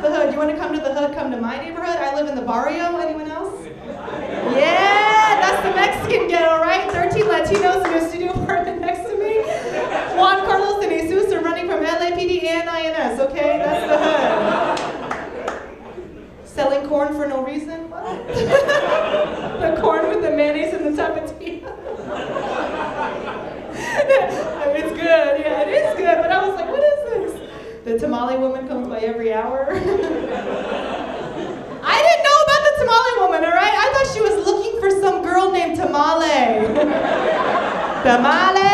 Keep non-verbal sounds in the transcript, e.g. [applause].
the hood. You want to come to the hood? Come to my neighborhood. I live in the barrio. Anyone else? Yeah, that's the Mexican ghetto, right? 13 Latinos in a studio apartment next to me. Juan Carlos and Jesus are running from LAPD and INS, okay? That's the hood. Selling corn for no reason? What? [laughs] the corn with the mayonnaise and the tapatio. it's good, yeah, it is good. But I was like, what is this? The tamale woman comes by every hour. [laughs] I didn't know about the tamale woman, all right? I thought she was looking for some girl named Tamale. [laughs] tamale!